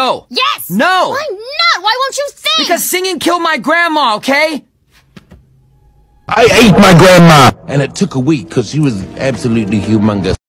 No! Yes! No! Why not? Why won't you sing? Because singing killed my grandma, okay? I ate my grandma, and it took a week because she was absolutely humongous.